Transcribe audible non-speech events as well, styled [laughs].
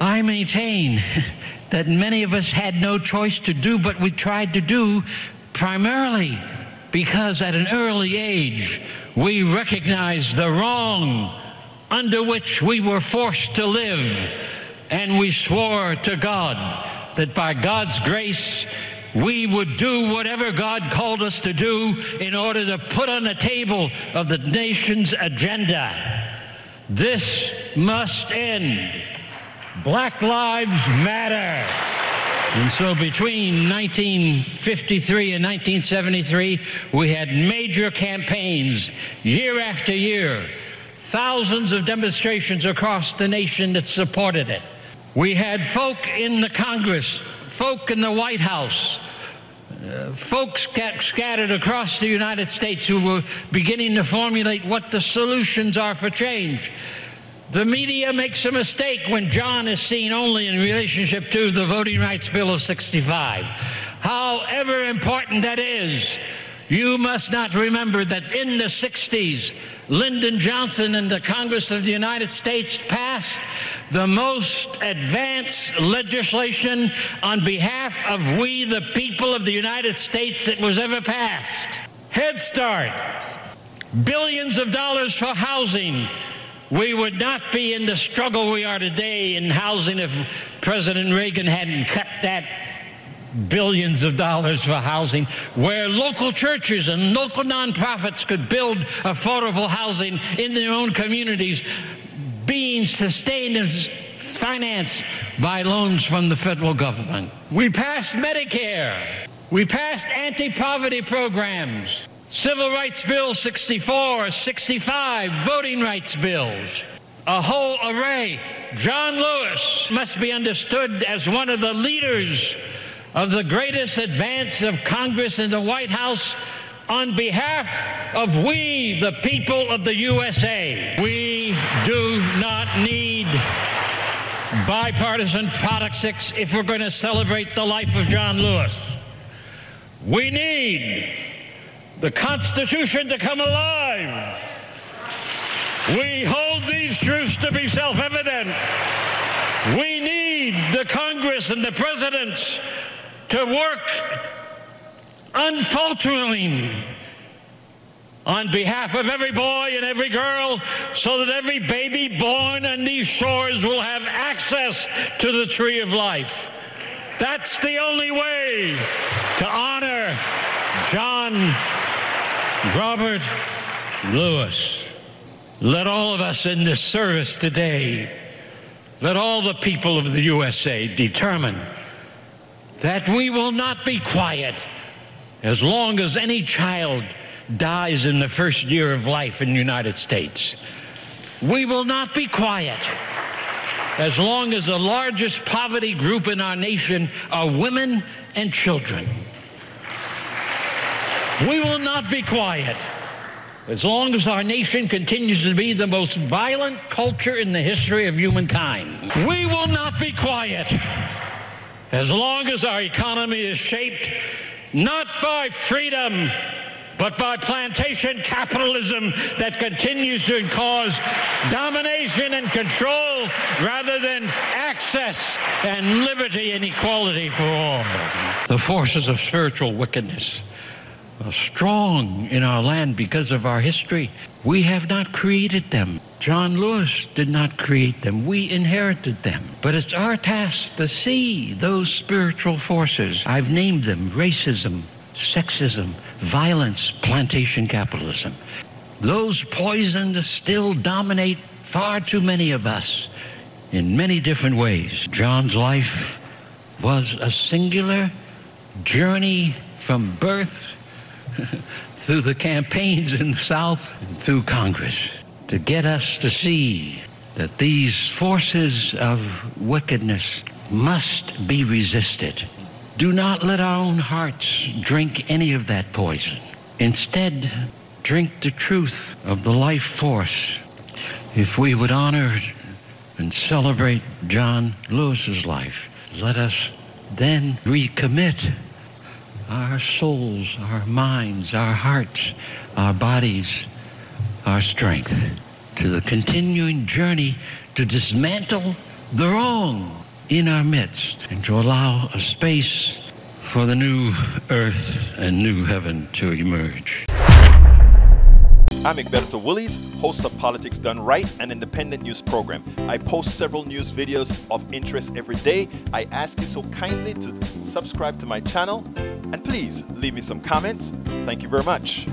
I maintain [laughs] that many of us had no choice to do what we tried to do primarily because at an early age we recognized the wrong under which we were forced to live, and we swore to God that by God's grace we would do whatever God called us to do in order to put on the table of the nation's agenda. This must end. Black Lives Matter. And so between 1953 and 1973, we had major campaigns year after year, thousands of demonstrations across the nation that supported it. We had folk in the Congress, folk in the White House, uh, folks scattered across the United States who were beginning to formulate what the solutions are for change. The media makes a mistake when John is seen only in relationship to the Voting Rights Bill of 65. However important that is, you must not remember that in the 60s, Lyndon Johnson and the Congress of the United States passed the most advanced legislation on behalf of we, the people of the United States, that was ever passed. Head Start, billions of dollars for housing we would not be in the struggle we are today in housing if President Reagan hadn't cut that billions of dollars for housing, where local churches and local nonprofits could build affordable housing in their own communities, being sustained and financed by loans from the federal government. We passed Medicare. We passed anti poverty programs. Civil Rights Bill 64, 65, voting rights bills, a whole array. John Lewis must be understood as one of the leaders of the greatest advance of Congress in the White House on behalf of we, the people of the USA. We do not need bipartisan politics if we're going to celebrate the life of John Lewis. We need the Constitution to come alive. We hold these truths to be self evident. We need the Congress and the presidents to work unfalteringly on behalf of every boy and every girl so that every baby born on these shores will have access to the tree of life. That's the only way to honor John Robert Lewis. Let all of us in this service today, let all the people of the USA determine that we will not be quiet as long as any child dies in the first year of life in the United States. We will not be quiet as long as the largest poverty group in our nation are women and children. We will not be quiet as long as our nation continues to be the most violent culture in the history of humankind. We will not be quiet as long as our economy is shaped not by freedom, but by plantation capitalism that continues to cause domination and control rather than access and liberty and equality for all. The forces of spiritual wickedness strong in our land because of our history. We have not created them. John Lewis did not create them. We inherited them. But it's our task to see those spiritual forces. I've named them racism, sexism, violence, plantation capitalism. Those poisons still dominate far too many of us in many different ways. John's life was a singular journey from birth [laughs] through the campaigns in the South and through Congress to get us to see that these forces of wickedness must be resisted. Do not let our own hearts drink any of that poison. Instead, drink the truth of the life force. If we would honor and celebrate John Lewis's life, let us then recommit our souls, our minds, our hearts, our bodies, our strength to the continuing journey to dismantle the wrong in our midst and to allow a space for the new earth and new heaven to emerge. I'm Egberto Willies, host of Politics Done Right, an independent news program. I post several news videos of interest every day. I ask you so kindly to subscribe to my channel and please leave me some comments. Thank you very much.